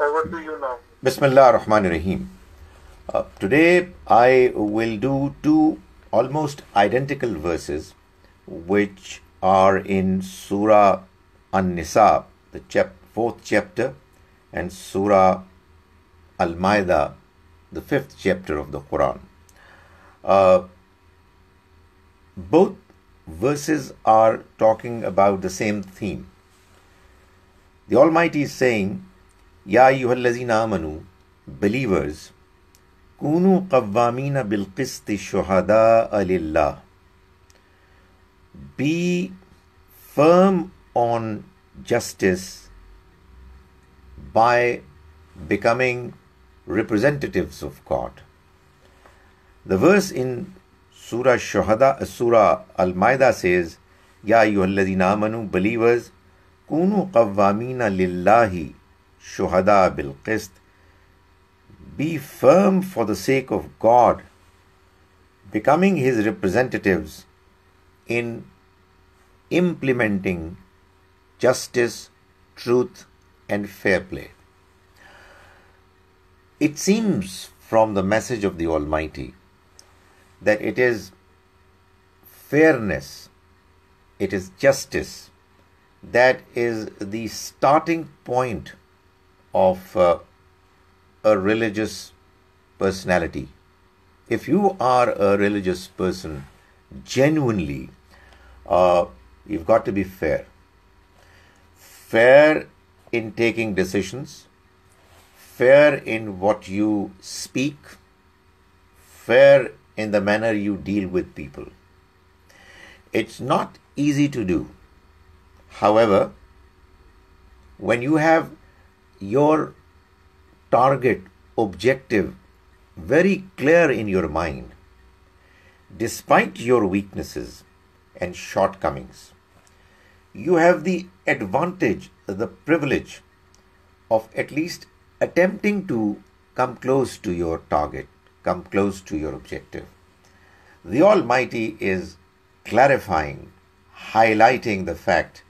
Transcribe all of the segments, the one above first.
Over to you now. Bismillah ar-Rahman ar-Rahim. Uh, today I will do two almost identical verses which are in Surah An-Nisa, the chap- fourth chapter, and Surah Al-Ma'idah, the fifth chapter of the Quran. Uh, both verses are talking about the same theme. The Almighty is saying, Ya ayyuhallazina amanu, believers, kunu qawwamina bil qisti shuhada lillah. Be firm on justice by becoming representatives of God. The verse in Surah Shuhada, Surah Al Maida says, Ya ayyuhalladhina amanu, believers, kunu qawwamina lillahi shuhada bil qist. Be firm for the sake of God, becoming His representatives in implementing justice, truth, and fair play. It seems from the message of the Almighty that it is fairness, it is justice that is the starting point of uh, a religious personality. If you are a religious person, genuinely, uh, you've got to be fair. Fair in taking decisions, fair in what you speak, fair in the manner you deal with people. It's not easy to do. However, when you have your target objective very clear in your mind, despite your weaknesses and shortcomings, you have the advantage, the privilege of at least attempting to come close to your target, come close to your objective. The Almighty is clarifying, highlighting the fact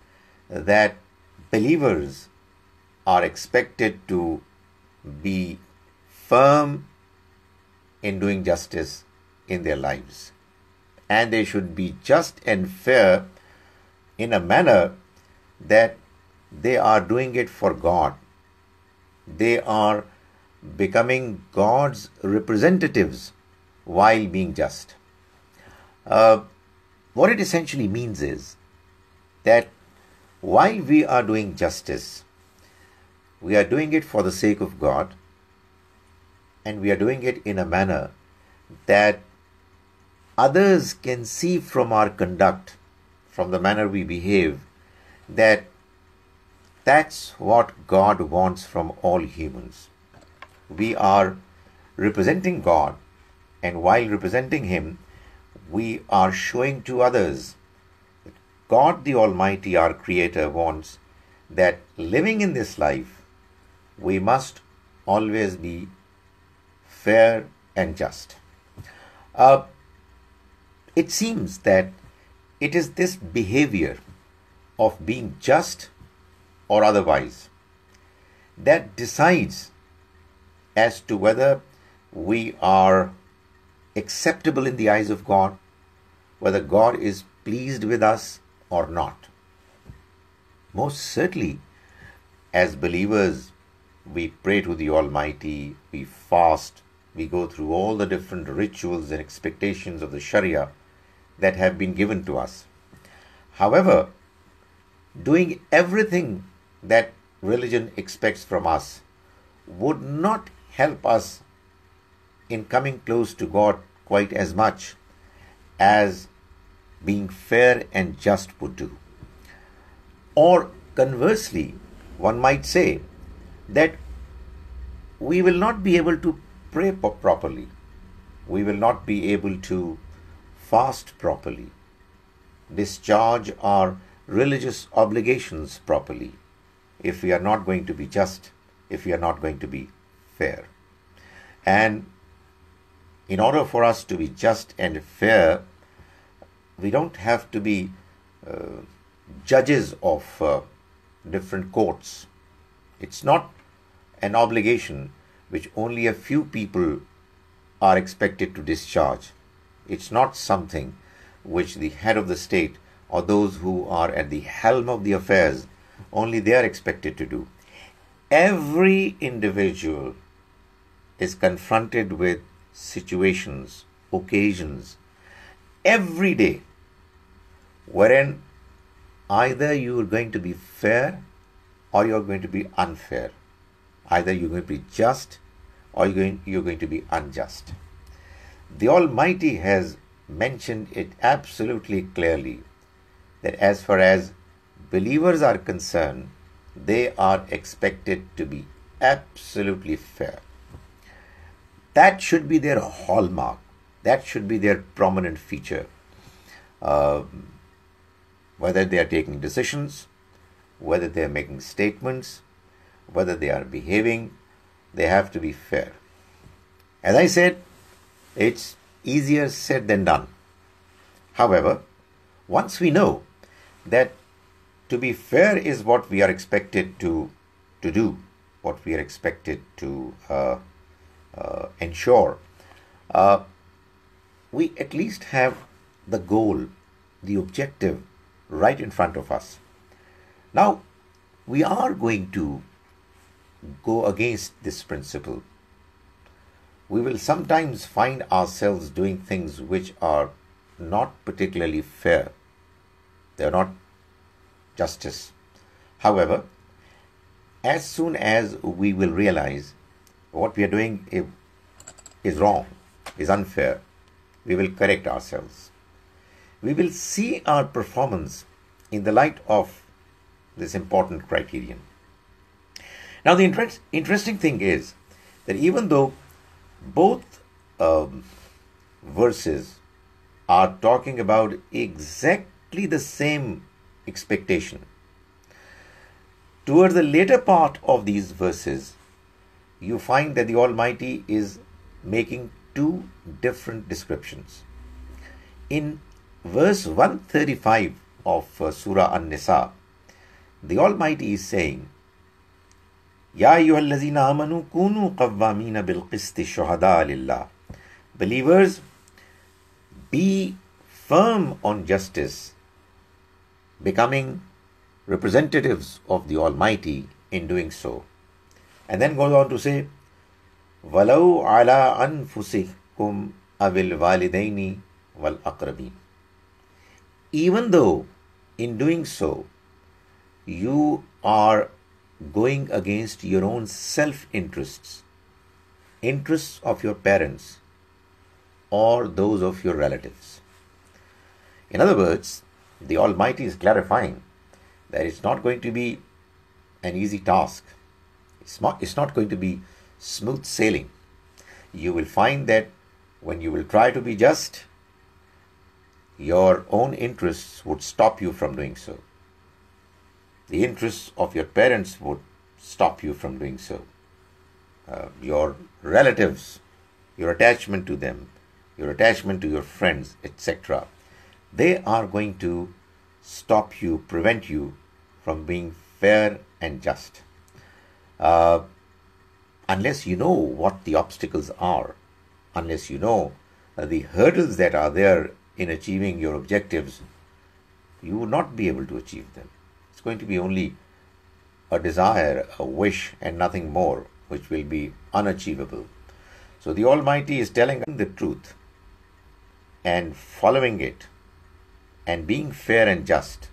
that believers are expected to be firm in doing justice in their lives. And they should be just and fair in a manner that they are doing it for God. They are becoming God's representatives while being just. Uh, what it essentially means is that while we are doing justice, we are doing it for the sake of God and we are doing it in a manner that others can see from our conduct, from the manner we behave, that that's what God wants from all humans. We are representing God, and while representing Him, we are showing to others that God the Almighty, our Creator, wants that living in this life, we must always be fair and just. Uh, it seems that it is this behavior of being just or otherwise that decides as to whether we are acceptable in the eyes of God, whether God is pleased with us or not. Most certainly, as believers, we pray to the Almighty, we fast, we go through all the different rituals and expectations of the Sharia that have been given to us. However, doing everything that religion expects from us would not help us in coming close to God quite as much as being fair and just would do. Or conversely, one might say that we will not be able to pray properly, we will not be able to fast properly, discharge our religious obligations properly, if we are not going to be just, if we are not going to be fair. And in order for us to be just and fair, we don't have to be uh, judges of uh, different courts. It's not an obligation which only a few people are expected to discharge. It's not something which the head of the state or those who are at the helm of the affairs only they are expected to do. Every individual is confronted with situations, occasions, every day wherein either you are going to be fair or you are going to be unfair. Either you're going to be just or you're going, you're going to be unjust. The Almighty has mentioned it absolutely clearly that as far as believers are concerned, they are expected to be absolutely fair. That should be their hallmark. That should be their prominent feature. Uh, whether they are taking decisions, whether they are making statements, whether they are behaving, they have to be fair. As I said, it's easier said than done. However, once we know that to be fair is what we are expected to, to do, what we are expected to uh, uh, ensure, uh, we at least have the goal, the objective right in front of us. Now, we are going to go against this principle. We will sometimes find ourselves doing things which are not particularly fair. They are not justice. However, as soon as we will realize what we are doing is wrong, is unfair, we will correct ourselves. We will see our performance in the light of this important criterion. Now, the interest, interesting thing is that even though both um, verses are talking about exactly the same expectation, toward the later part of these verses, you find that the Almighty is making two different descriptions. In verse 135 of uh, Surah An Nisa, the Almighty is saying, Ya ayyuhallazina amanu kunu qawwamina bil shuhada lillah. Believers, be firm on justice, becoming representatives of the Almighty in doing so. And then goes on to say, Walau ala anfusikum awil walidaini wal aqrabin. Even though in doing so you are going against your own self interests, interests of your parents, or those of your relatives. In other words, the Almighty is clarifying that it's not going to be an easy task. It's not, it's not going to be smooth sailing. You will find that when you will try to be just, your own interests would stop you from doing so the interests of your parents would stop you from doing so. Uh, your relatives, your attachment to them, your attachment to your friends, etc., they are going to stop you, prevent you from being fair and just. Uh, unless you know what the obstacles are, unless you know uh, the hurdles that are there in achieving your objectives, you will not be able to achieve them. It's going to be only a desire, a wish, and nothing more, which will be unachievable. So the Almighty is telling the truth and following it and being fair and just.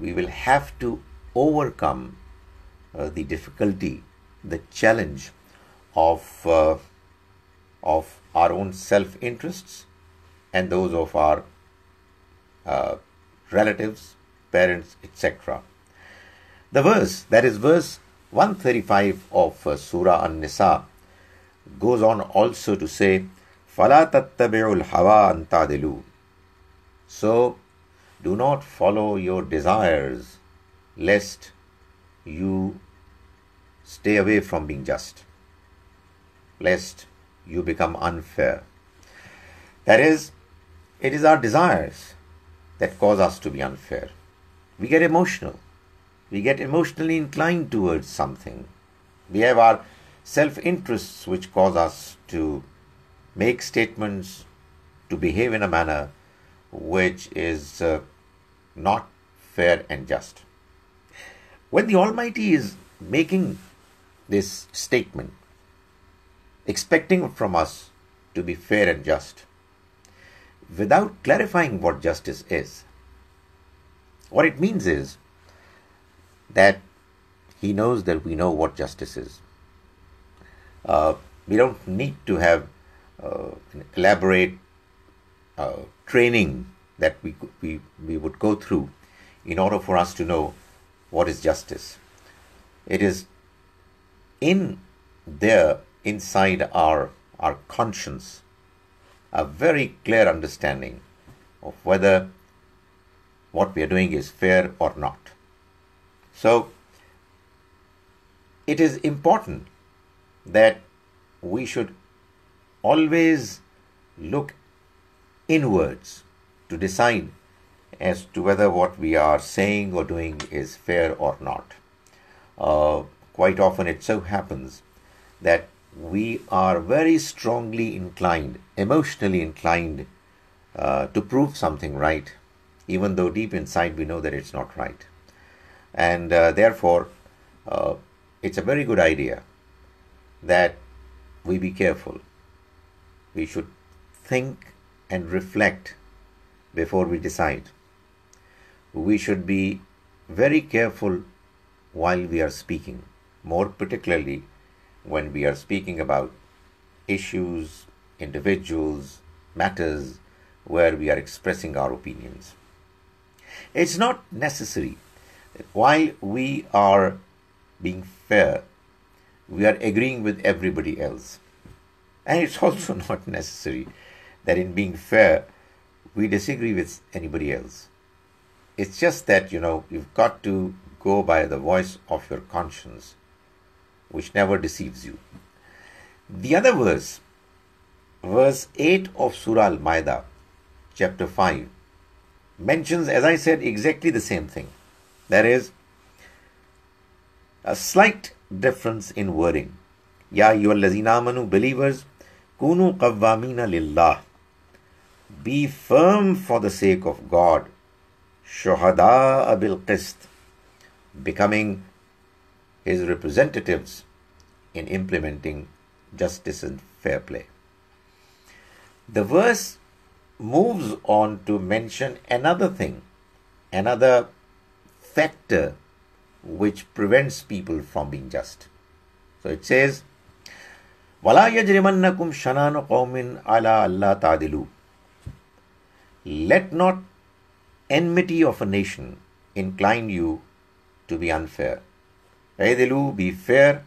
We will have to overcome uh, the difficulty, the challenge of, uh, of our own self interests and those of our uh, relatives, parents, etc. The verse, that is verse 135 of uh, Surah An Nisa, goes on also to say, فَلَا تَتَّبِعُوا الْحَوَىٰ أَن تَعْدِلُوا So, do not follow your desires, lest you stay away from being just, lest you become unfair. That is, it is our desires that cause us to be unfair we get emotional. We get emotionally inclined towards something. We have our self interests which cause us to make statements, to behave in a manner which is uh, not fair and just. When the Almighty is making this statement, expecting from us to be fair and just, without clarifying what justice is, what it means is that He knows that we know what justice is. Uh, we don't need to have uh, elaborate uh, training that we, we, we would go through in order for us to know what is justice. It is in there, inside our, our conscience, a very clear understanding of whether what we are doing is fair or not. So, it is important that we should always look inwards to decide as to whether what we are saying or doing is fair or not. Uh, quite often it so happens that we are very strongly inclined, emotionally inclined, uh, to prove something right, even though deep inside we know that it's not right. And uh, therefore, uh, it's a very good idea that we be careful. We should think and reflect before we decide. We should be very careful while we are speaking, more particularly when we are speaking about issues, individuals, matters where we are expressing our opinions. It's not necessary that while we are being fair, we are agreeing with everybody else. And it's also not necessary that in being fair, we disagree with anybody else. It's just that, you know, you've got to go by the voice of your conscience, which never deceives you. The other verse, verse 8 of Surah Al Ma'idah, chapter 5, mentions, as I said, exactly the same thing. There is a slight difference in wording. Ya amanu believers, kunu qawwamina lillah. Be firm for the sake of God. Shuhada bil qist. Becoming his representatives in implementing justice and fair play. The verse moves on to mention another thing, another factor which prevents people from being just. So it says, وَلَا يَجْرِمَنَّكُمْ شَنَانُ قَوْمٍ عَلَىٰ أَلَّا تَعْدِلُوا Let not enmity of a nation incline you to be unfair. عَيْدِلُوا Be fair.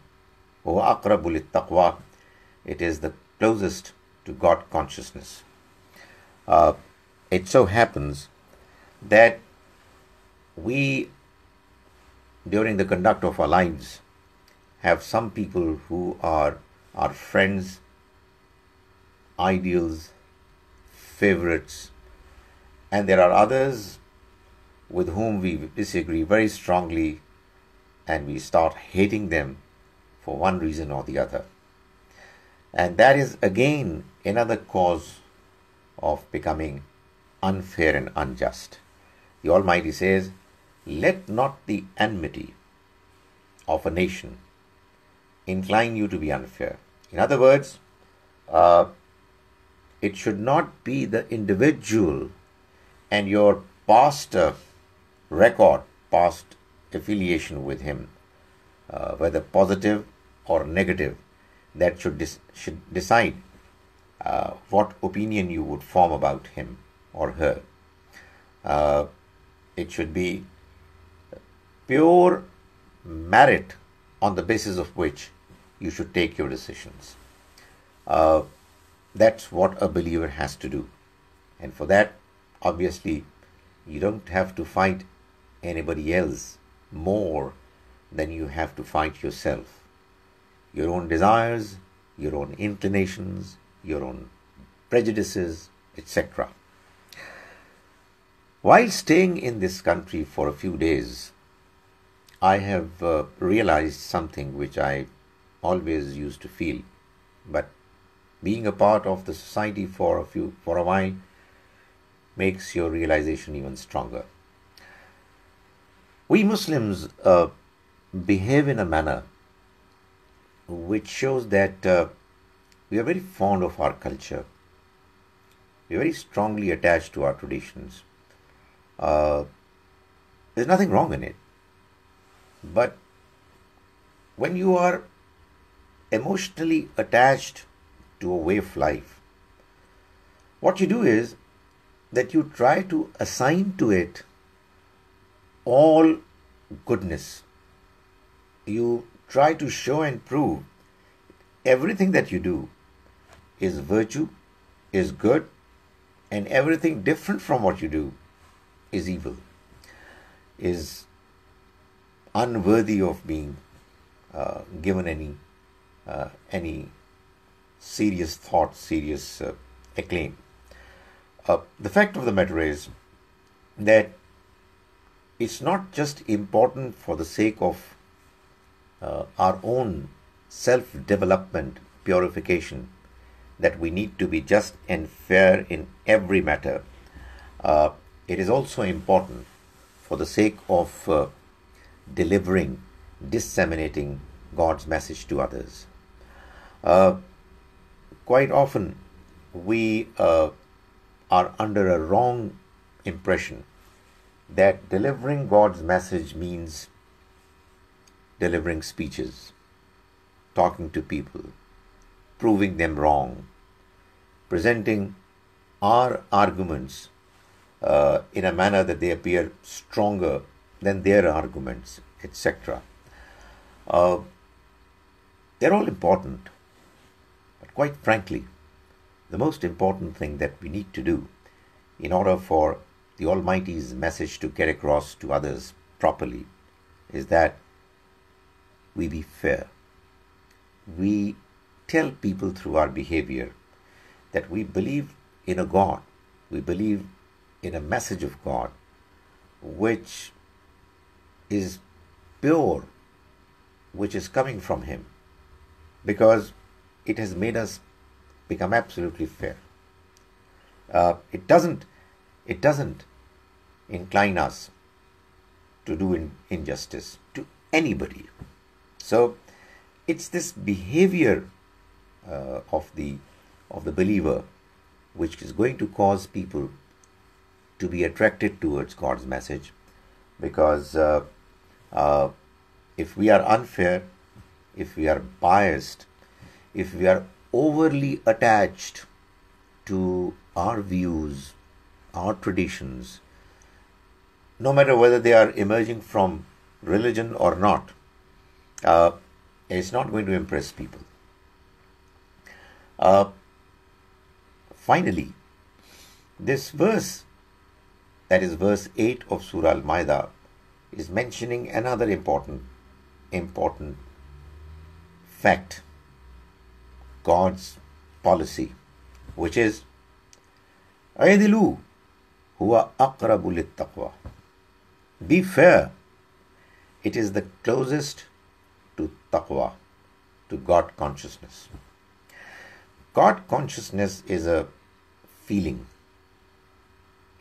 وَأَقْرَبُ لِلتَّقْوَى It is the closest to God consciousness. Uh, it so happens that we during the conduct of our lives have some people who are our friends, ideals, favorites, and there are others with whom we disagree very strongly and we start hating them for one reason or the other. And that is again another cause of becoming unfair and unjust. The Almighty says, let not the enmity of a nation incline you to be unfair. In other words, uh, it should not be the individual and your past record, past affiliation with him, uh, whether positive or negative, that should, dis- should decide uh, what opinion you would form about him or her. Uh, it should be pure merit on the basis of which you should take your decisions. Uh, that's what a believer has to do. And for that, obviously, you don't have to fight anybody else more than you have to fight yourself. Your own desires, your own inclinations, your own prejudices, etc. While staying in this country for a few days, I have uh, realized something which I always used to feel. But being a part of the society for a few for a while makes your realization even stronger. We Muslims uh, behave in a manner which shows that uh, we are very fond of our culture. We are very strongly attached to our traditions. Uh, there's nothing wrong in it. But when you are emotionally attached to a way of life, what you do is that you try to assign to it all goodness. You try to show and prove everything that you do is virtue, is good, and everything different from what you do is evil, is unworthy of being uh, given any uh, any serious thought, serious uh, acclaim. Uh, the fact of the matter is that it's not just important for the sake of uh, our own self development, purification, that we need to be just and fair in every matter. Uh, it is also important for the sake of uh, delivering, disseminating God's message to others. Uh, quite often, we uh, are under a wrong impression that delivering God's message means delivering speeches, talking to people, proving them wrong, presenting our arguments uh, in a manner that they appear stronger than their arguments, etc. Uh, they're all important, but quite frankly, the most important thing that we need to do in order for the Almighty's message to get across to others properly is that we be fair. We tell people through our behavior that we believe in a God, we believe in a message of God which is pure, which is coming from Him, because it has made us become absolutely fair. Uh, it doesn't it doesn't incline us to do in, injustice to anybody. So it's this behavior uh, of the of the believer which is going to cause people to be attracted towards God's message because uh, uh, if we are unfair, if we are biased, if we are overly attached to our views, our traditions, no matter whether they are emerging from religion or not, uh, it's not going to impress people. Uh, finally, this verse, that is verse 8 of Surah Al Maida, is mentioning another important, important fact God's policy, which is Aidilu huwa aqrabu taqwa. Be fair. It is the closest to taqwa, to God consciousness. God consciousness is a feeling,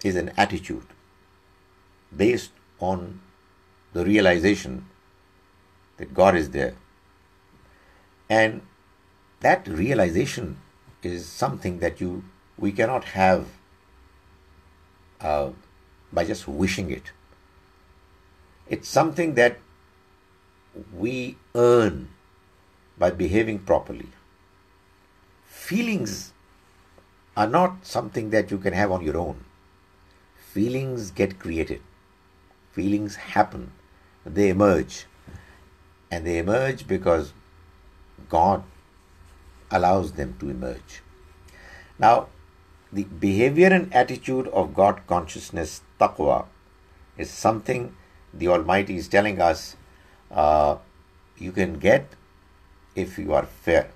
is an attitude based on the realization that God is there. And that realization is something that you we cannot have uh, by just wishing it. It's something that we earn by behaving properly. Feelings are not something that you can have on your own. Feelings get created, feelings happen, they emerge. And they emerge because God allows them to emerge. Now, the behavior and attitude of God consciousness, taqwa, is something the Almighty is telling us uh, you can get if you are fair,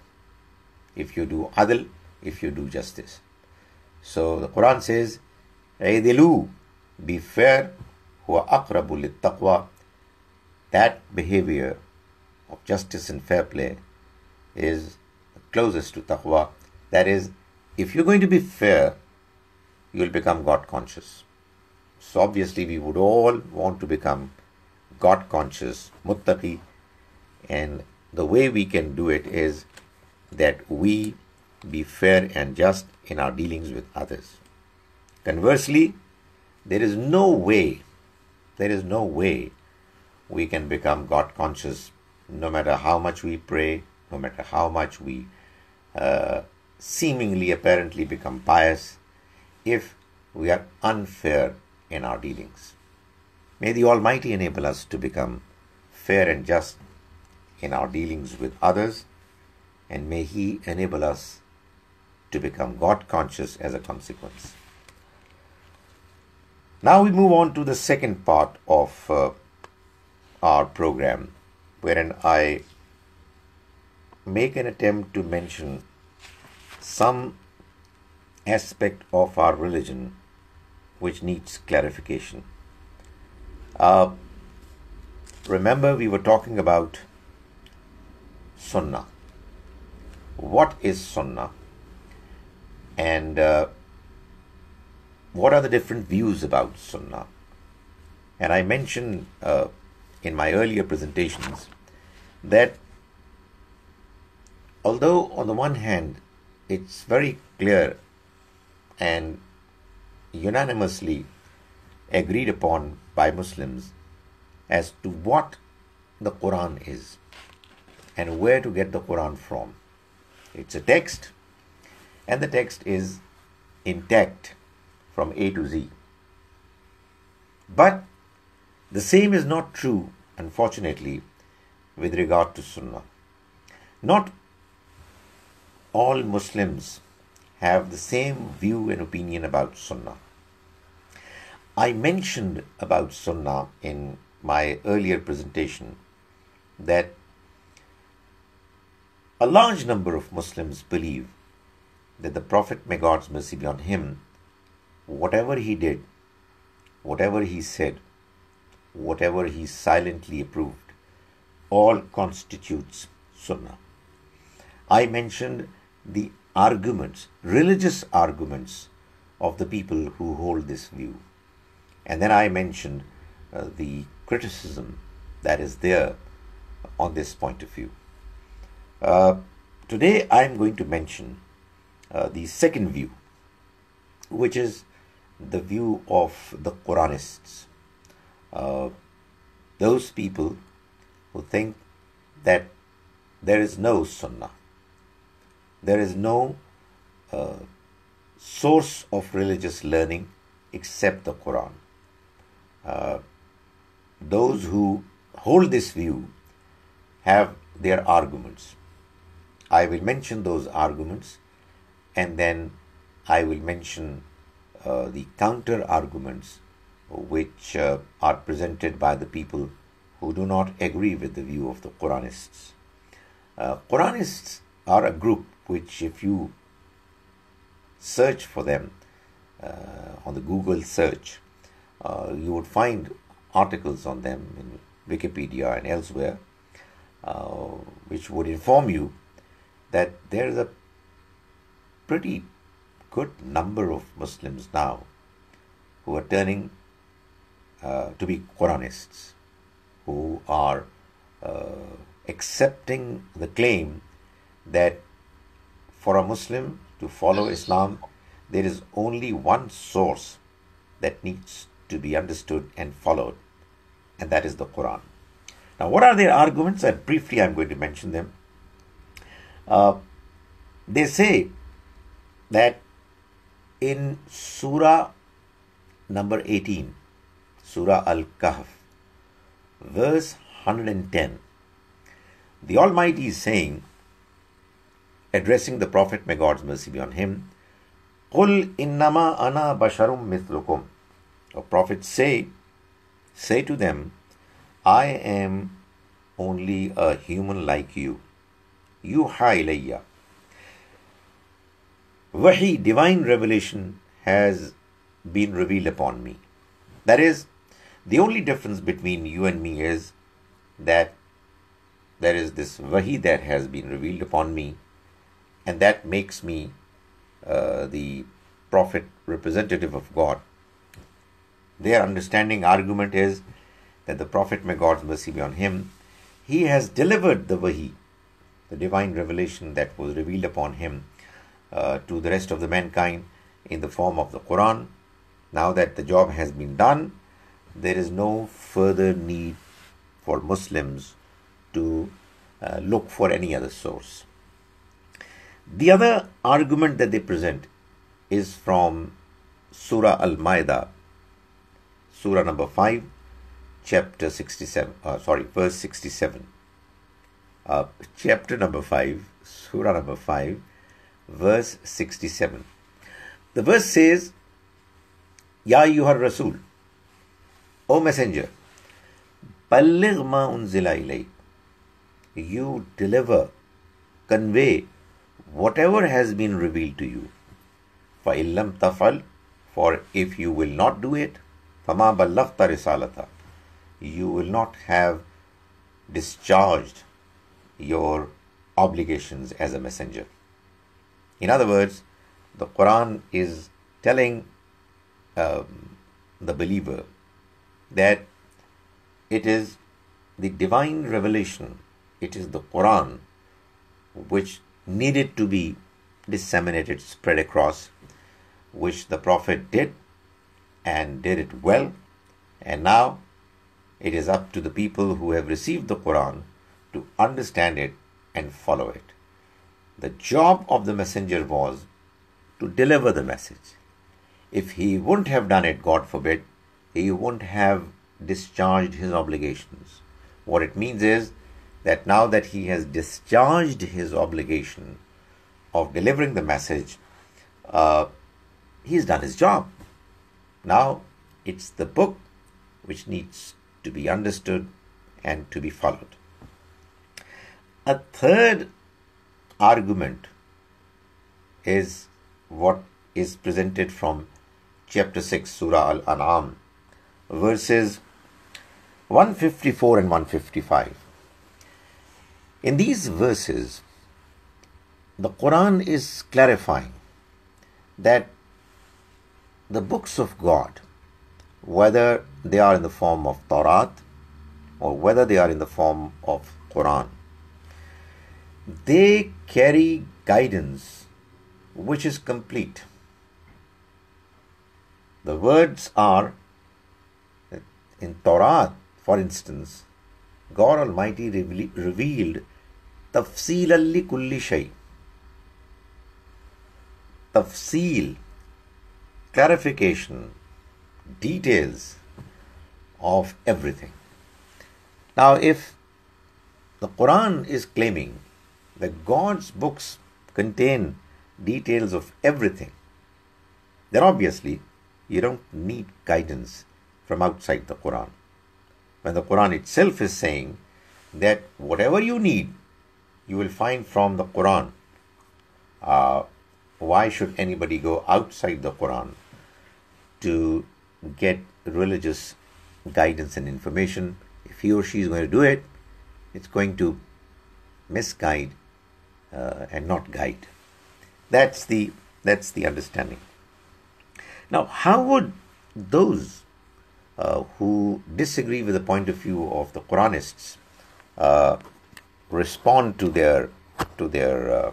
if you do adl, if you do justice. So the Quran says, "Aidilu, be fair, huwa aqrabu taqwa." That behavior of justice and fair play is closest to taqwa. That is, if you're going to be fair, you'll become God conscious. So obviously, we would all want to become God conscious, muttaqi, and the way we can do it is that we be fair and just in our dealings with others. Conversely, there is no way, there is no way we can become God conscious no matter how much we pray, no matter how much we uh, seemingly apparently become pious, if we are unfair in our dealings. May the Almighty enable us to become fair and just in our dealings with others, and may He enable us to become God conscious as a consequence. Now we move on to the second part of uh, our program, wherein I make an attempt to mention some aspect of our religion which needs clarification. Uh, remember, we were talking about Sunnah. What is Sunnah? And uh, what are the different views about Sunnah? And I mentioned uh, in my earlier presentations that although on the one hand it's very clear and unanimously agreed upon by Muslims as to what the Quran is and where to get the Quran from. It's a text, and the text is intact from A to Z. But the same is not true, unfortunately, with regard to Sunnah. Not all Muslims have the same view and opinion about Sunnah. I mentioned about Sunnah in my earlier presentation that a large number of Muslims believe that the Prophet, may God's mercy be on him, whatever he did, whatever he said, whatever he silently approved, all constitutes Sunnah. I mentioned the arguments, religious arguments of the people who hold this view. And then I mentioned uh, the criticism that is there on this point of view. Uh, today I am going to mention uh, the second view, which is the view of the Quranists. Uh, those people who think that there is no Sunnah, there is no uh, source of religious learning except the Quran. Uh, those who hold this view have their arguments. I will mention those arguments and then I will mention uh, the counter arguments which uh, are presented by the people who do not agree with the view of the Quranists. Uh, Quranists are a group which, if you search for them uh, on the Google search, uh, you would find articles on them in Wikipedia and elsewhere, uh, which would inform you that there is a pretty good number of Muslims now who are turning uh, to be Quranists, who are uh, accepting the claim that for a Muslim to follow Islam, there is only one source that needs to be understood and followed, and that is the Quran. Now, what are their arguments? And briefly, I'm going to mention them. Uh, they say that in Surah number 18, Surah Al Kahf, verse 110, the Almighty is saying, addressing the Prophet, may God's mercy be on him, Qul innama ana basharum mithlukum. The Prophet, say, say to them, I am only a human like you. Yuha ilayya. Wahi, divine revelation, has been revealed upon me. That is, the only difference between you and me is that there is this wahi that has been revealed upon me, and that makes me uh, the prophet representative of God. Their understanding argument is that the prophet, may God's mercy be on him, he has delivered the wahi, the divine revelation that was revealed upon him uh, to the rest of the mankind in the form of the Quran. Now that the job has been done, there is no further need for Muslims to uh, look for any other source. The other argument that they present is from Surah Al Ma'idah, Surah number 5, chapter 67, uh, sorry, verse 67 Uh, chapter number 5, Surah number 5, verse 67. The verse says, Ya Yuhar Rasul, O Messenger, Balligh ma unzila ilayk. You deliver, convey whatever has been revealed to you. فَإِلَّمْ تَفْعَلْ For if you will not do it, فَمَا بَلَّغْتَ رِسَالَةً You will not have discharged your obligations as a messenger. In other words, the Quran is telling um, the believer that it is the divine revelation, it is the Quran which needed to be disseminated, spread across, which the Prophet did and did it well. And now it is up to the people who have received the Quran to understand it and follow it. The job of the messenger was to deliver the message. If he wouldn't have done it, God forbid, he wouldn't have discharged his obligations. What it means is that now that he has discharged his obligation of delivering the message, uh, he's done his job. Now it's the book which needs to be understood and to be followed. A third argument is what is presented from chapter 6, Surah Al An'am, verses 154 and 155. In these verses, the Quran is clarifying that the books of God, whether they are in the form of Torah or whether they are in the form of Quran, they carry guidance which is complete. The words are in Torah, for instance, God Almighty revealed tafsil li kulli shay. Tafsil, clarification, details of everything. Now, if the Quran is claiming that God's books contain details of everything, then obviously you don't need guidance from outside the Quran. When the Quran itself is saying that whatever you need, you will find from the Quran. Uh, why should anybody go outside the Quran to get religious guidance and information? If he or she is going to do it, it's going to misguide uh, and not guide. That's the that's the understanding. Now, how would those uh, who disagree with the point of view of the Quranists uh, respond to their to their uh,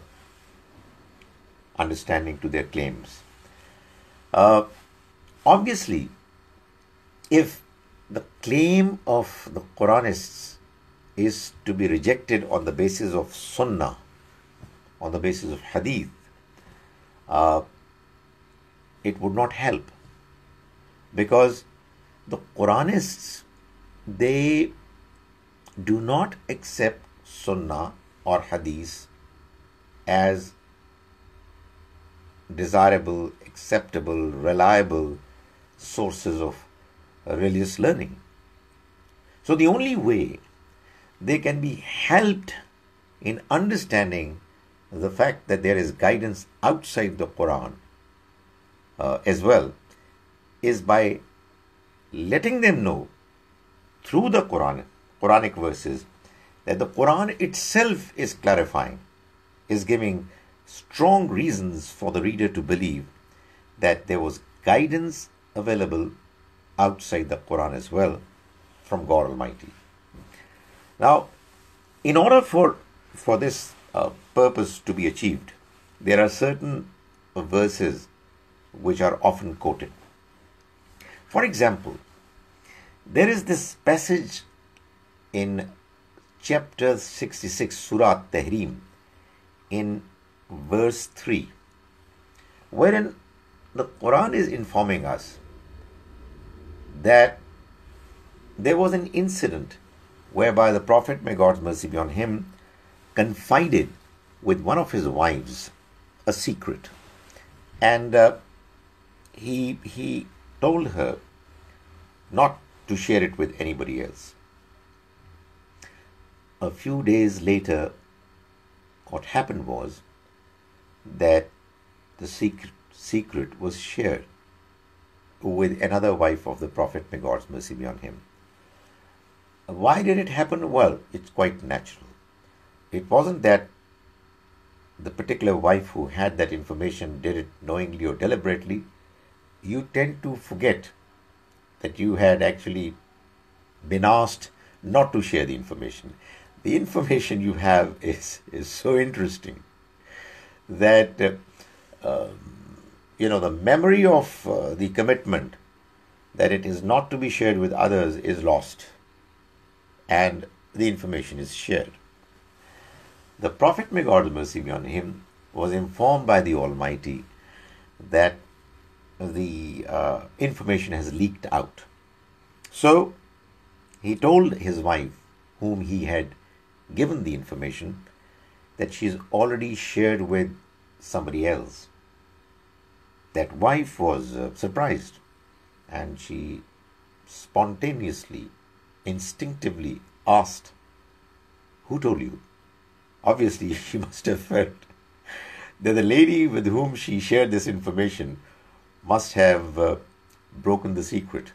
understanding to their claims? Uh, obviously, if the claim of the Quranists is to be rejected on the basis of Sunnah, on the basis of Hadith, uh, it would not help because the Quranists they do not accept Sunnah or Hadith as desirable, acceptable, reliable sources of religious learning. So, the only way they can be helped in understanding the fact that there is guidance outside the Quran uh, as well is by letting them know through the Quran, Quranic verses, that the Quran itself is clarifying, is giving strong reasons for the reader to believe that there was guidance available outside the Quran as well from God Almighty. Now, in order for, for this uh, purpose to be achieved, there are certain verses which are often quoted. For example, there is this passage in chapter 66, Surah Tahrim, in verse 3, wherein the Quran is informing us that there was an incident whereby the Prophet, may God's mercy be on him, confided with one of his wives a secret. And uh, he, he told her not to share it with anybody else. A few days later, what happened was that the secret, secret was shared with another wife of the Prophet, may God's mercy be on him. Why did it happen? Well, it's quite natural. It wasn't that the particular wife who had that information did it knowingly or deliberately. You tend to forget that you had actually been asked not to share the information. The information you have is, is so interesting that, uh, um, you know, the memory of uh, the commitment that it is not to be shared with others is lost and the information is shared. The Prophet, may God mercy be on him, was informed by the Almighty that the uh, information has leaked out. So he told his wife, whom he had given the information, that she is already shared with somebody else. That wife was uh, surprised and she spontaneously, instinctively asked, Who told you? Obviously, she must have felt that the lady with whom she shared this information must have uh, broken the secret.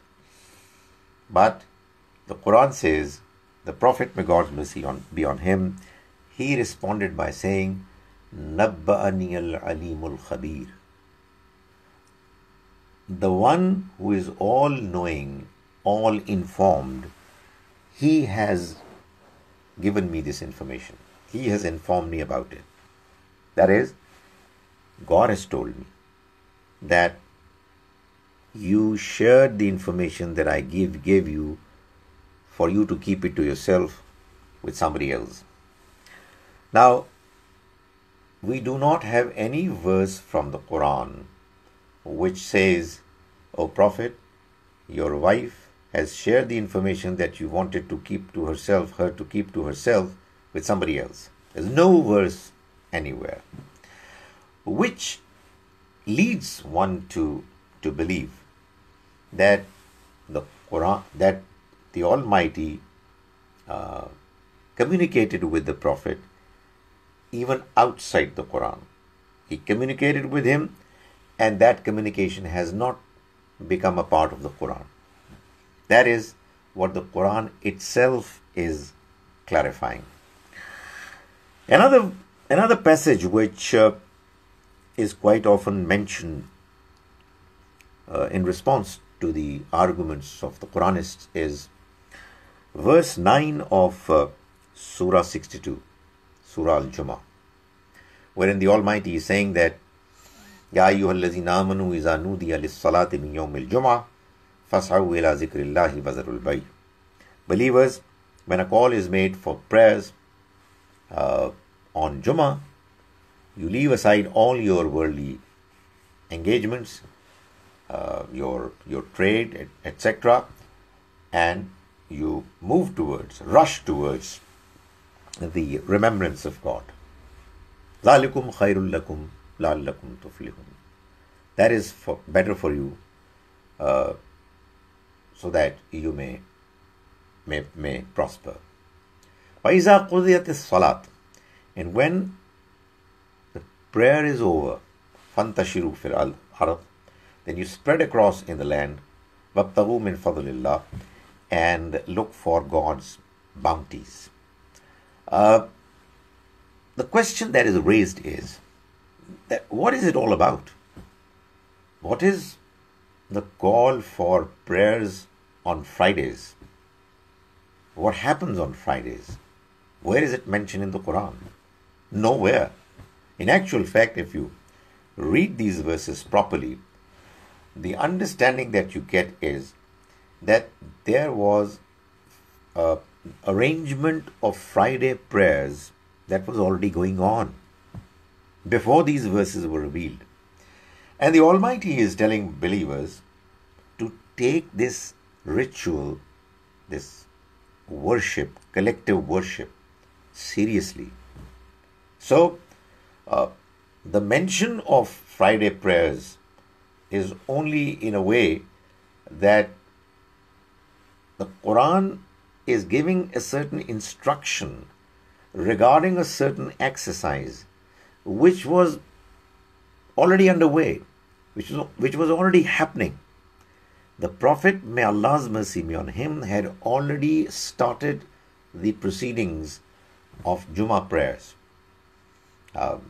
But the Quran says, the Prophet, may God's mercy on, be on him, he responded by saying, Nabba'ani al-alimul khabir. The one who is all knowing, all informed, he has given me this information. He has informed me about it. That is, God has told me that you shared the information that I give gave you for you to keep it to yourself with somebody else. Now, we do not have any verse from the Quran which says, O Prophet, your wife has shared the information that you wanted to keep to herself, her to keep to herself with somebody else. There's no verse anywhere which leads one to, to believe that the Quran, that the Almighty uh, communicated with the Prophet even outside the Quran. He communicated with him, and that communication has not become a part of the Quran. That is what the Quran itself is clarifying. Another another passage which uh, is quite often mentioned uh, in response to the arguments of the Quranists is verse 9 of uh, Surah 62, Surah Al Jummah, wherein the Almighty is saying that Ya amanu iza nudiya lis-salati min yawmil jum'ah fas'aw ila zikrillahi wazarul bay. Believers, when a call is made for prayers uh, on Jummah, you leave aside all your worldly engagements, uh, your your trade, etc., and you move towards, rush towards the remembrance of God. ذَلِكُمْ خَيْرٌ لَكُمْ لَعَلَّكُمْ تُفْلِحُونَ That is for, better for you, uh, so that you may may, may prosper. وَإِذَا قُضِيَتِ الصَّلَاةِ And when the prayer is over, فَانْتَشِرُوا فِي الْأَرْضِ Then you spread across in the land, وَابْتَغُوا مِنْ فَضْلِ اللَّهِ And look for God's bounties. Uh, the question that is raised is that what is it all about? What is the call for prayers on Fridays? What happens on Fridays? Where is it mentioned in the Quran? Nowhere. In actual fact, if you read these verses properly, the understanding that you get is that there was a arrangement of Friday prayers that was already going on before these verses were revealed. And the Almighty is telling believers to take this ritual, this worship, collective worship, seriously. So, uh, the mention of Friday prayers is only in a way that the Quran is giving a certain instruction regarding a certain exercise which was already underway, which was, which was already happening. The Prophet, may Allah's mercy be on him, had already started the proceedings of Jummah prayers. Um,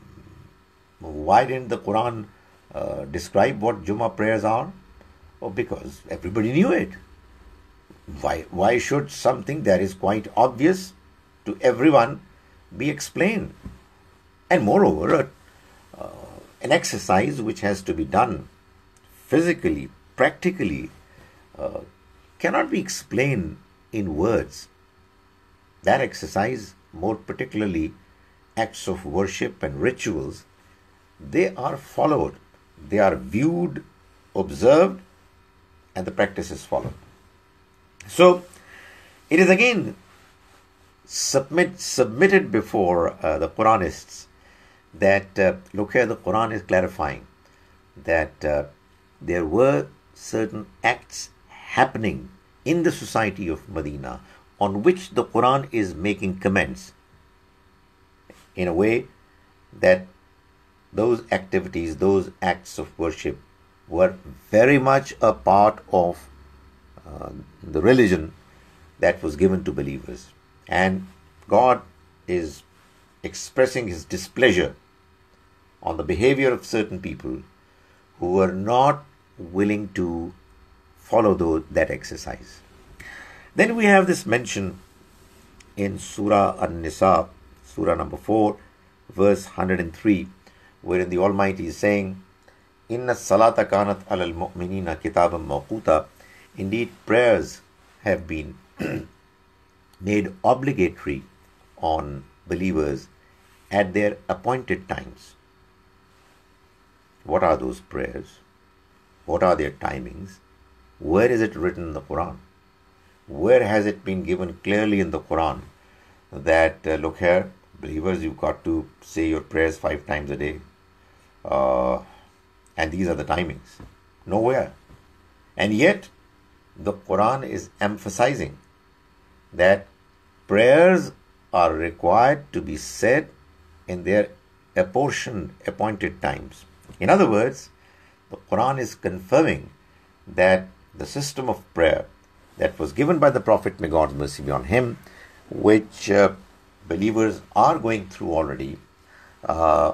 why didn't the Quran uh, describe what Jummah prayers are? Oh, because everybody knew it. Why, why should something that is quite obvious to everyone be explained? And moreover, uh, an exercise which has to be done physically, practically, uh, cannot be explained in words. That exercise, more particularly acts of worship and rituals, they are followed, they are viewed, observed, and the practice is followed. So, it is again submit, submitted before uh, the Quranists that, uh, look here, the Quran is clarifying that uh, there were certain acts happening in the society of Medina on which the Quran is making comments in a way that those activities, those acts of worship were very much a part of uh, the religion that was given to believers. And God is expressing his displeasure on the behavior of certain people who were not willing to follow those, that exercise. Then we have this mention in Surah An-Nisa, Surah number 4, verse 103, wherein the Almighty is saying, Inna salata kanat alal mu'minina kitabam mawquta. Indeed, prayers have been made obligatory on believers at their appointed times. What are those prayers? What are their timings? Where is it written in the Quran? Where has it been given clearly in the Quran that, uh, look here, believers, you've got to say your prayers five times a day? Uh, and these are the timings. Nowhere. And yet, the Quran is emphasizing that prayers are required to be said in their apportioned, appointed times. In other words, the Quran is confirming that the system of prayer that was given by the Prophet, may God's mercy be on him, which uh, believers are going through already, uh,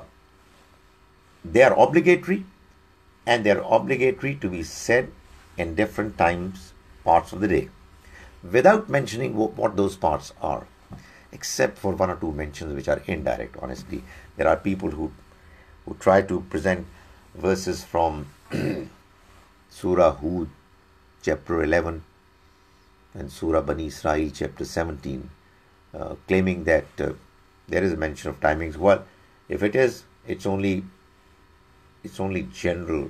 they are obligatory and they are obligatory to be said in different times, parts of the day, without mentioning what, what those parts are, except for one or two mentions which are indirect, honestly. There are people who, who try to present verses from Surah Hud, chapter 11, and Surah Bani Israel, chapter 17, uh, claiming that uh, there is a mention of timings. Well, if it is, it's only it's only general,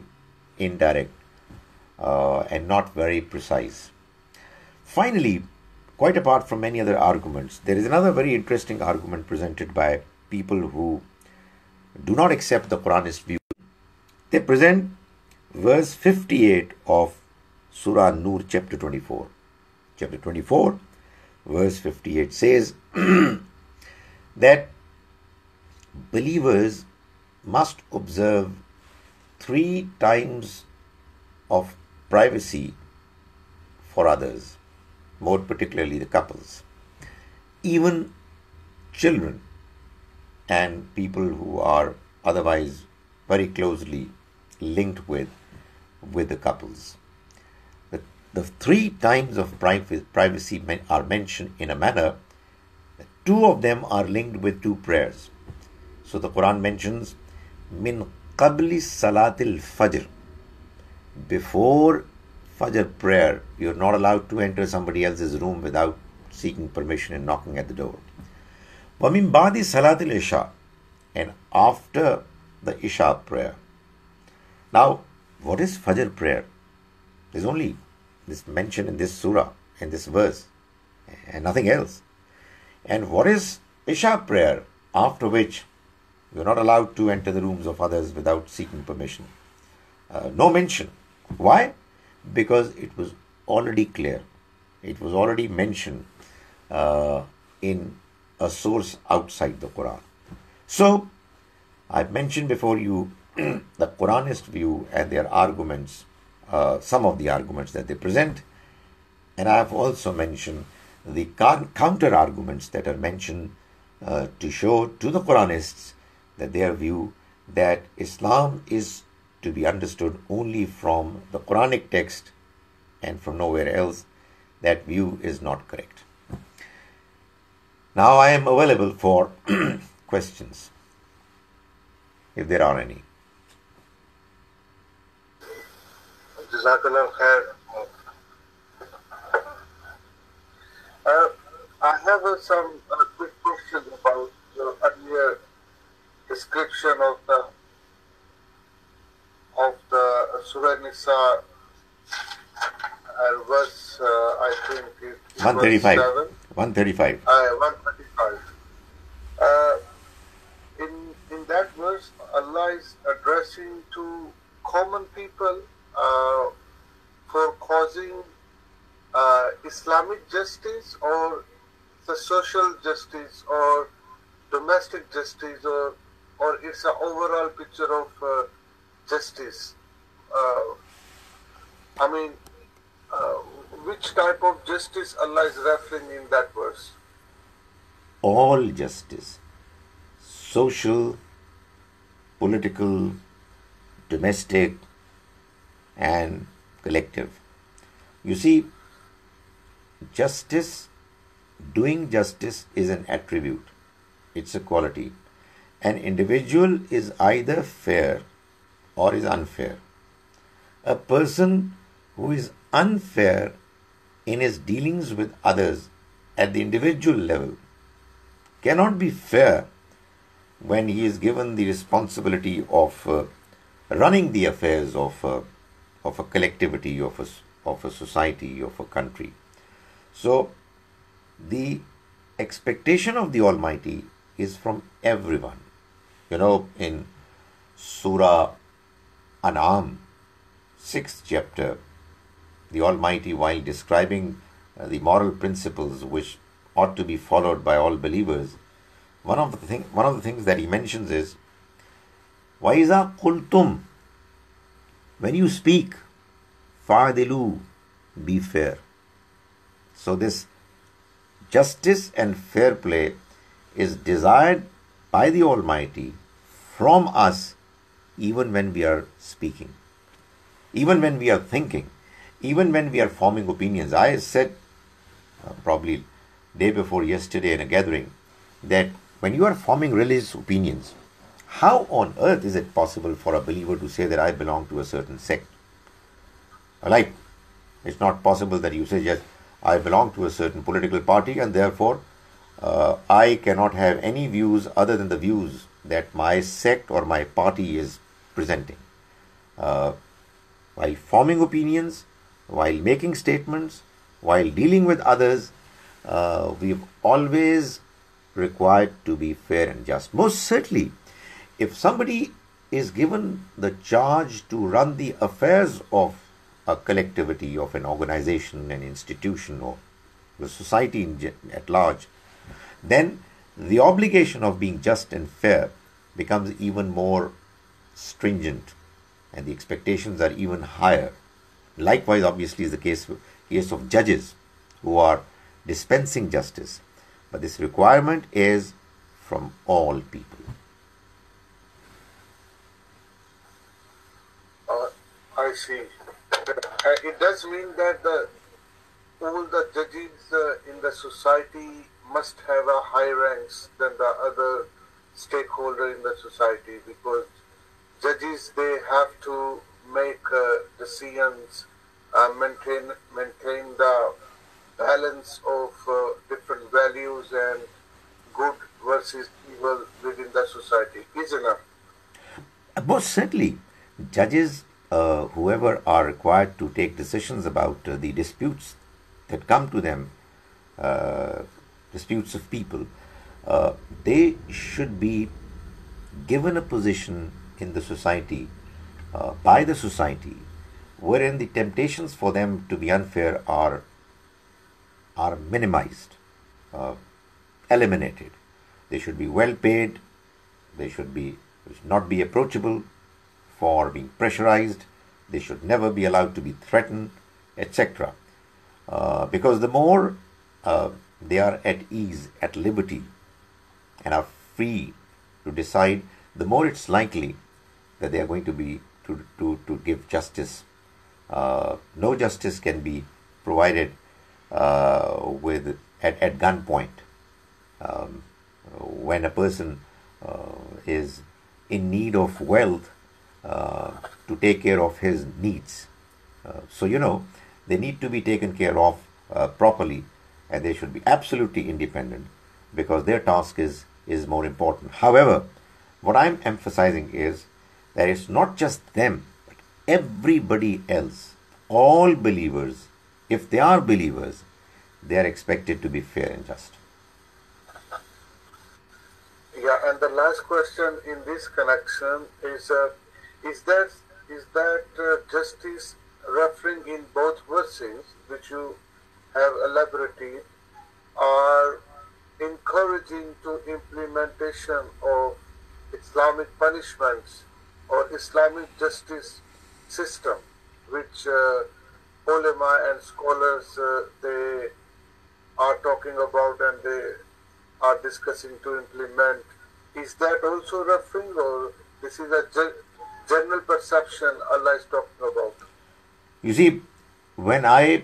indirect, uh, and not very precise. Finally, quite apart from many other arguments, there is another very interesting argument presented by people who do not accept the Quranist view. They present verse 58 of Surah Nur, chapter 24. Chapter 24, verse 58 says that believers must observe three times of privacy for others, more particularly the couples. Even children and people who are otherwise very closely linked with with the couples. The, three times of privacy are mentioned in a manner. that Two of them are linked with two prayers. So the Quran mentions min qabli salatil fajr. Before Fajr prayer, you're not allowed to enter somebody else's room without seeking permission and knocking at the door. Wamin badi salatil isha. And after the Isha prayer. Now, what is Fajr prayer? There's only this mention in this surah, in this verse, and nothing else. And what is Isha prayer? After which you're not allowed to enter the rooms of others without seeking permission. Uh, no mention. Why? Because it was already clear. It was already mentioned uh, in a source outside the Quran. So, I've mentioned before you the Quranist view and their arguments, uh, some of the arguments that they present, and I have also mentioned the counter arguments that are mentioned uh, to show to the Quranists that their view that Islam is to be understood only from the Quranic text and from nowhere else, that view is not correct. Now I am available for questions, if there are any. Jazakallah khair. Uh, I have uh, some uh, quick questions about your earlier description of the of the Surah Nisa uh, verse, uh, I think it 135. 135. Uh, 135. Uh, in, in that verse, Allah is addressing to common people for causing uh, Islamic justice or the social justice or domestic justice or or it's an overall picture of uh, justice. Uh, I mean, uh, which type of justice Allah is referring in that verse? All justice, social, political, domestic, and collective. You see, justice, doing justice is an attribute, it's a quality. An individual is either fair or is unfair. A person who is unfair in his dealings with others at the individual level cannot be fair when he is given the responsibility of uh, running the affairs of uh, of a collectivity, of a, of a society, of a country. So, the expectation of the Almighty is from everyone. You know, in Surah An'am, sixth chapter, the Almighty, while describing uh, the moral principles which ought to be followed by all believers, one of the thing, one of the things that he mentions is, وَإِذَا قُلْتُمْ when you speak, fa'adilu, be fair. So this justice and fair play is desired by the Almighty from us even when we are speaking, even when we are thinking, even when we are forming opinions. I said uh, probably day before yesterday in a gathering that when you are forming religious opinions, how on earth is it possible for a believer to say that I belong to a certain sect? Like, it's not possible that you say just I belong to a certain political party and therefore uh, I cannot have any views other than the views that my sect or my party is presenting. Uh, while forming opinions, while making statements, while dealing with others, uh, we've always required to be fair and just. Most certainly, if somebody is given the charge to run the affairs of a collectivity, of an organization, an institution, or the society at large, then the obligation of being just and fair becomes even more stringent and the expectations are even higher. Likewise, obviously, is the case, case of judges who are dispensing justice. But this requirement is from all people. Uh, I see. Uh, it does mean that the, all the judges uh, in the society must have a high ranks than the other stakeholder in the society because judges they have to make uh, decisions, uh, maintain maintain the balance of uh, different values and good versus evil within the society, isn't it? Most certainly, judges, uh, whoever are required to take decisions about uh, the disputes that come to them, uh, disputes of people, uh, they should be given a position in the society uh, by the society wherein the temptations for them to be unfair are are minimized, uh, eliminated. They should be well paid. They should be should not be approachable for being pressurized. They should never be allowed to be threatened, etc. Uh, because the more uh, they are at ease, at liberty, and are free to decide, the more it's likely that they are going to be to, to, to give justice. Uh, no justice can be provided uh, with at, at gunpoint. Um, when a person uh, is in need of wealth uh, to take care of his needs. Uh, so, you know, they need to be taken care of uh, properly and they should be absolutely independent because their task is, is more important. However, what I'm emphasizing is that it's not just them, but everybody else, all believers, if they are believers, they are expected to be fair and just. Yeah, and the last question in this connection is: uh, Is that is that uh, justice referring in both verses, which you have elaborated, are encouraging to implementation of Islamic punishments or Islamic justice system, which uh, and scholars uh, they are talking about and they are discussing to implement. Is that also referring, or this is a ge- general perception Allah is talking about? You see, when I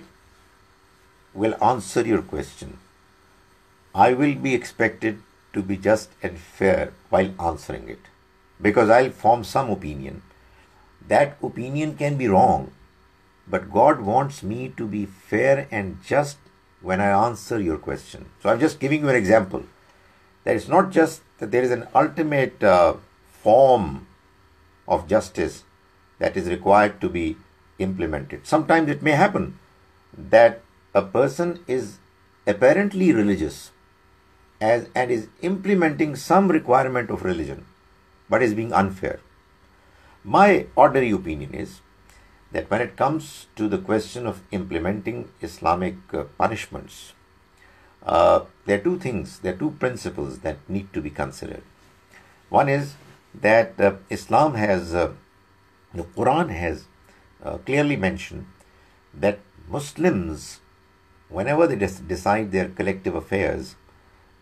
will answer your question, I will be expected to be just and fair while answering it because I'll form some opinion. That opinion can be wrong, but God wants me to be fair and just when I answer your question. So I'm just giving you an example. That it's not just that there is an ultimate uh, form of justice that is required to be implemented. Sometimes it may happen that a person is apparently religious as, and is implementing some requirement of religion but is being unfair. My ordinary opinion is that when it comes to the question of implementing Islamic uh, punishments, uh, there are two things, there are two principles that need to be considered. One is that uh, Islam has, uh, the Quran has uh, clearly mentioned that Muslims, whenever they des- decide their collective affairs,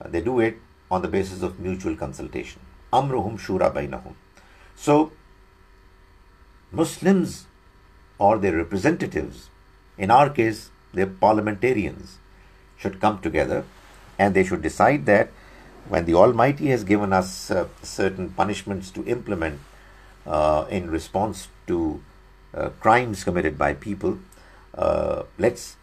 uh, they do it on the basis of mutual consultation. Amruhum shura bainahum. So, Muslims or their representatives, in our case, their parliamentarians, should come together and they should decide that when the Almighty has given us uh, certain punishments to implement uh, in response to uh, crimes committed by people, uh, let's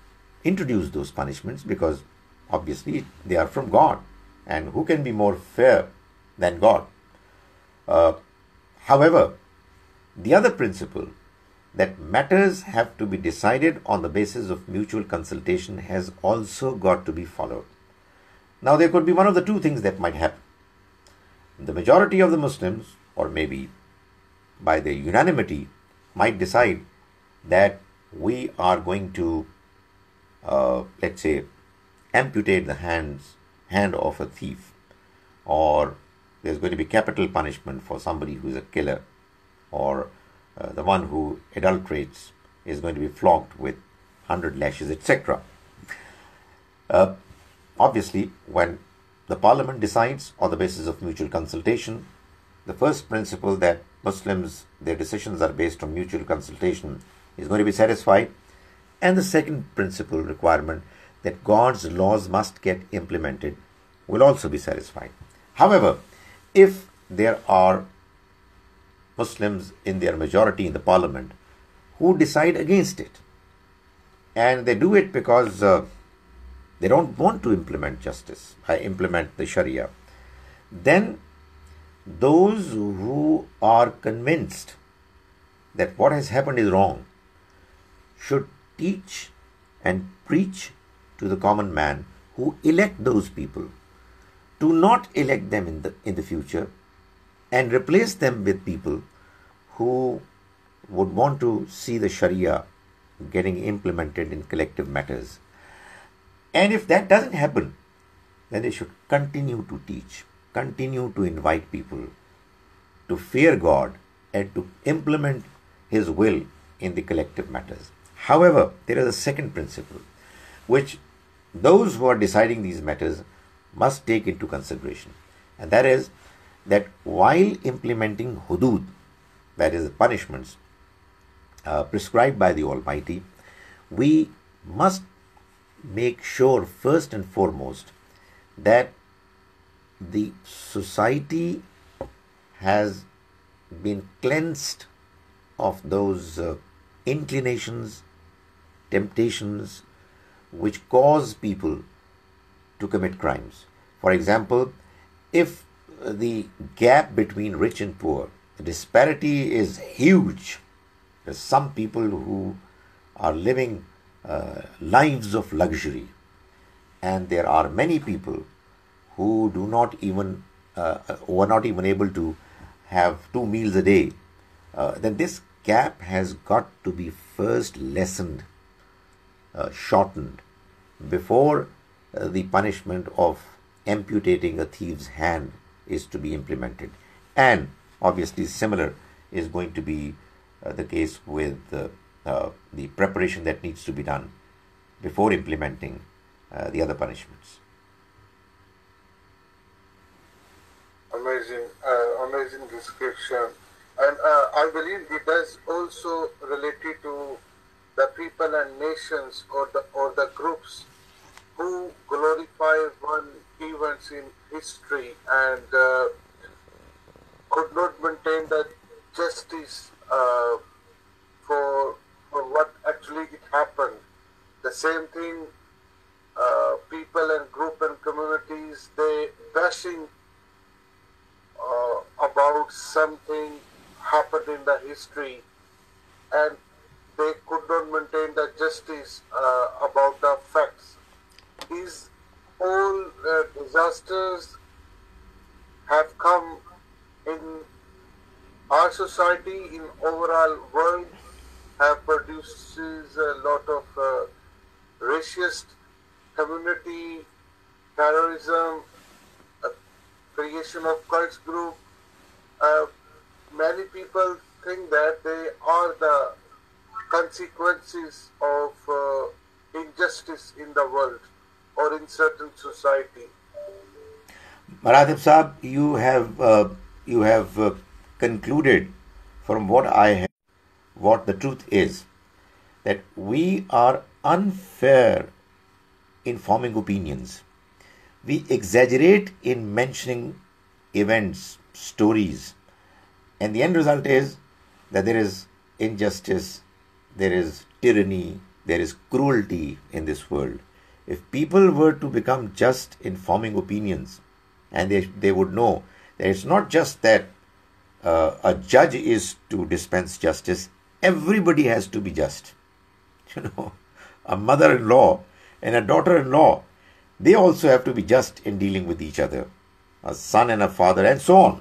introduce those punishments because obviously they are from God. And who can be more fair than God? Uh, however, the other principle that matters have to be decided on the basis of mutual consultation has also got to be followed. Now, there could be one of the two things that might happen. The majority of the Muslims, or maybe by their unanimity, might decide that we are going to, uh, let's say, amputate the hands hand of a thief, or there's going to be capital punishment for somebody who is a killer, or uh, the one who adulterates is going to be flogged with 100 lashes, etc. Uh, obviously, when the parliament decides on the basis of mutual consultation. The first principle that Muslims, their decisions are based on mutual consultation is going to be satisfied. And the second principle requirement that God's laws must get implemented will also be satisfied. However, if there are Muslims in their majority in the parliament who decide against it, and they do it because uh, they don't want to implement justice, I implement the Sharia, then those who are convinced that what has happened is wrong should teach and preach to the common man who elect those people to not elect them in the in the future and replace them with people who would want to see the sharia getting implemented in collective matters and if that doesn't happen then they should continue to teach continue to invite people to fear god and to implement his will in the collective matters. However there is a second principle which those who are deciding these matters must take into consideration. And that is that while implementing hudud, that is, punishments uh, prescribed by the Almighty, we must make sure first and foremost that the society has been cleansed of those uh, inclinations, temptations which cause people to commit crimes. For example, if the gap between rich and poor, the disparity is huge. There's some people who are living uh, lives of luxury, and there are many people who do not even uh, who are not even able to have two meals a day. Uh, then this gap has got to be first lessened, uh, shortened, before the punishment of amputating a thief's hand is to be implemented. And obviously, similar is going to be uh, the case with uh, uh, the preparation that needs to be done before implementing uh, the other punishments. Amazing, uh, amazing description. And uh, I believe it is also related to the people and nations or the or the groups who glorify one events in history and uh, could not maintain that justice for, for what actually it happened. The same thing, uh, people and group and communities, they bashing uh, about something happened in the history and they could not maintain the justice uh, about the facts. These all uh, disasters have come in our society, in overall world, have produces a lot of uh, racist community, terrorism, uh, creation of cults group. Uh, many people think that they are the consequences of uh, injustice in the world or in certain society. Maratib Saab, you have uh, you have concluded from what I have, what the truth is, that we are unfair in forming opinions. We exaggerate in mentioning events, stories, and the end result is that there is injustice, there is tyranny, there is cruelty in this world. If people were to become just in forming opinions, and they, they would know that it's not just that uh, a judge is to dispense justice, everybody has to be just. You know, a mother in law and a daughter in law, they also have to be just in dealing with each other, a son and a father, and so on.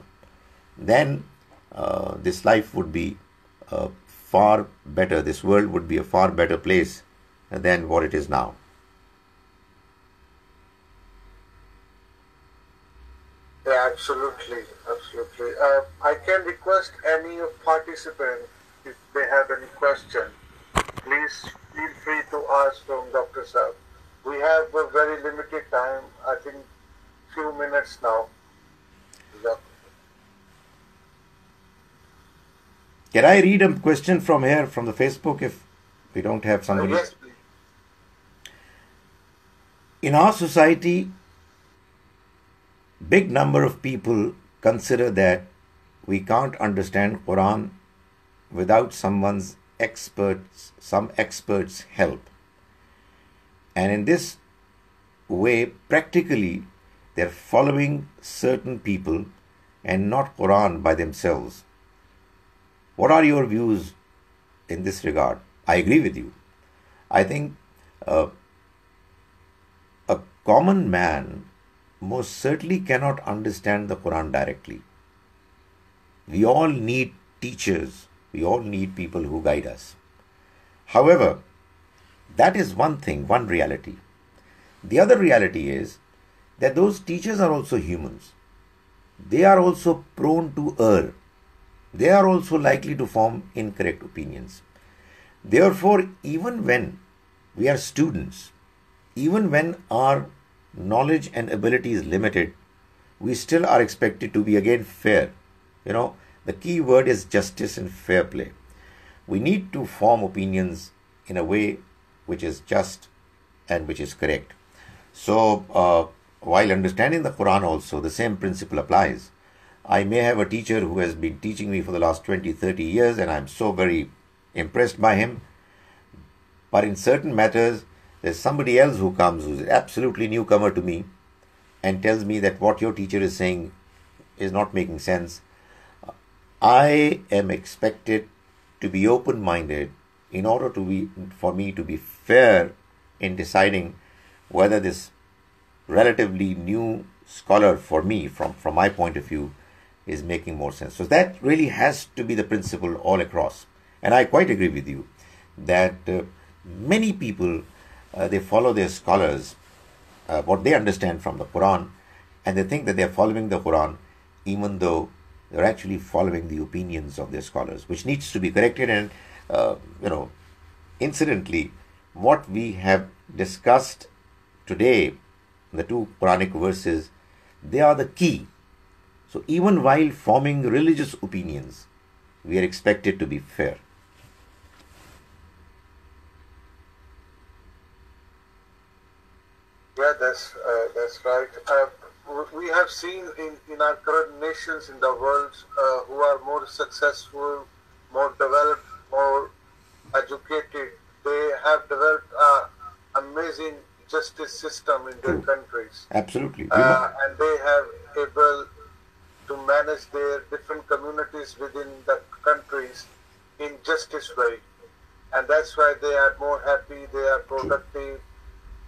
Then uh, this life would be uh, far better, this world would be a far better place than what it is now. Yeah, absolutely, absolutely. Uh, I can request any participant they have any question. Please feel free to ask from Dr. Saab. We have a very limited time. I think few minutes now. Can I read a question from here from the Facebook if we don't have somebody? Yes, please. In our society, big number of people consider that we can't understand Quran without someone's experts, some experts' help. And in this way, practically, they're following certain people and not Quran by themselves. What are your views in this regard? I agree with you. I think uh, a common man most certainly cannot understand the Quran directly. We all need teachers, we all need people who guide us. However, that is one thing, one reality. The other reality is that those teachers are also humans. They are also prone to err. They are also likely to form incorrect opinions. Therefore, even when we are students, even when our knowledge and ability is limited, we still are expected to be again fair. You know, the key word is justice and fair play. We need to form opinions in a way which is just and which is correct. So, uh, while understanding the Quran, also the same principle applies. I may have a teacher who has been teaching me for the last 20, 30 years, and I'm so very impressed by him. But in certain matters, there's somebody else who comes who's absolutely newcomer to me and tells me that what your teacher is saying is not making sense. I am expected to be open minded in order to be for me to be fair in deciding whether this relatively new scholar for me from, from my point of view is making more sense. So that really has to be the principle all across. And I quite agree with you that uh, many people uh, they follow their scholars, uh, what they understand from the Quran, and they think that they're following the Quran, even though they're actually following the opinions of their scholars, which needs to be corrected. And, uh, you know, incidentally, what we have discussed today, the two Quranic verses, they are the key. So, even while forming religious opinions, we are expected to be fair. Yeah, that's uh, that's right. Uh, we have seen in, in our current nations in the world uh, who are more successful, more developed, more educated. They have developed an amazing justice system in their True. countries, Absolutely. uh, and they have able to manage their different communities within the countries in justice way, and that's why they are more happy. They are productive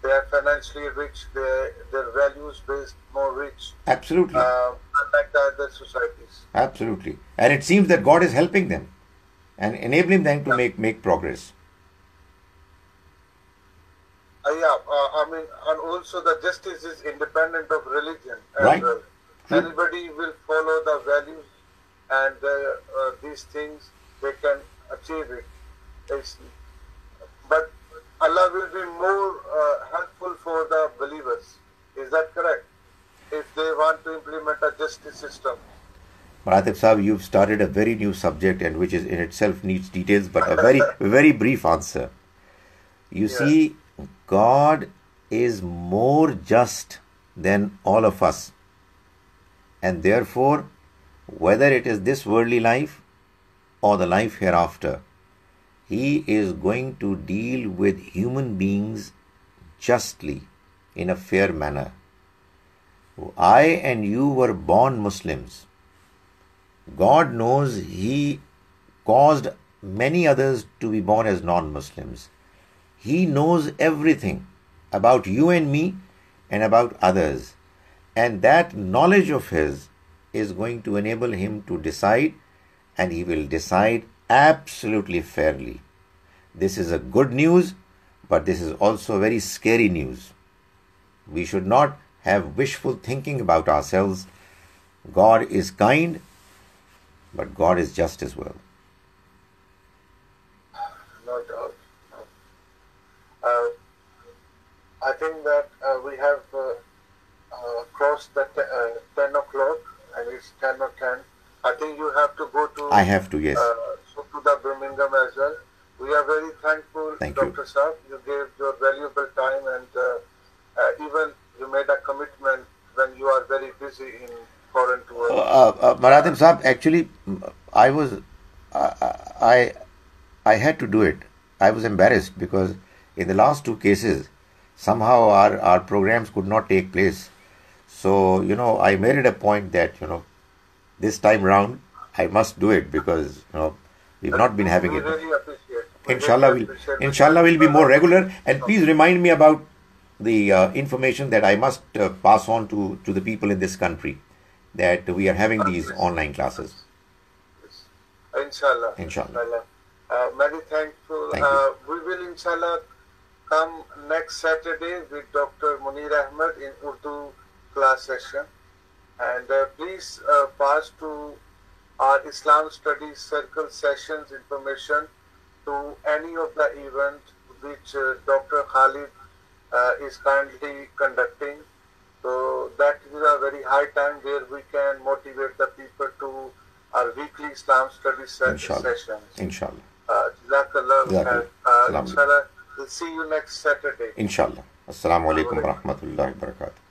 they are financially rich, their their values based more rich, Absolutely. uh, unlike the other societies. Absolutely. And it seems that God is helping them and enabling them to make, make progress. Uh, yeah, uh, I mean, and also the justice is independent of religion Right. well. Anybody will follow the values and uh, uh, these things, they can achieve it. It's, but Allah will be more uh, helpful for the believers. Is that correct? If they want to implement a justice system. Maratib Saab, you've started a very new subject and which is in itself needs details, but a very, very brief answer. You Yes. see, God is more just than all of us. And therefore, whether it is this worldly life or the life hereafter, He is going to deal with human beings justly in a fair manner. I and you were born Muslims. God knows He caused many others to be born as non Muslims. He knows everything about you and me and about others. And that knowledge of His is going to enable Him to decide, and He will decide absolutely fairly. This is a good news, but this is also very scary news. We should not have wishful thinking about ourselves. God is kind, but God is just as well. No doubt. Uh, I think that uh, we have uh, uh, crossed the te- uh, 10 o'clock and it's 10 or 10. I think you have to go to I have to, yes. Uh, to the Birmingham as well. We are very thankful, Thank. Dr. Saab. You gave your valuable time and uh, uh, even you made a commitment when you are very busy in foreign tours. Uh, uh, Marathim Saab, actually, I was, I, I, I had to do it. I was embarrassed because in the last two cases, somehow our, our programs could not take place. So, you know, I made it a point that, you know, this time round, I must do it because, you know, we've not been having it. really appreciate. we Inshallah, we'll, inshallah, we'll be more regular. And please remind me about the uh, information that I must uh, pass on to, to the people in this country that we are having these online classes. Inshallah. Inshallah. Uh, many thankful. Thank uh, we will, inshallah, come next Saturday with Dr. Munir Ahmed in Urdu class session. And uh, please uh, pass to our Islam Studies Circle sessions information to any of the event which uh, Dr. Khalid uh, is currently conducting. So that is a very high time where we can motivate the people to our weekly Islam Studies Inshallah. sessions. Inshallah. Uh, Jazakallah. Jazakallah. Uh, inshallah, we'll see you next Saturday. Inshallah. Assalamu alaikum wa rahmatullahi wa barakatuh.